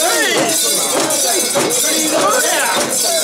Hey! Freedom. Yeah.